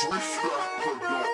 Swift Production.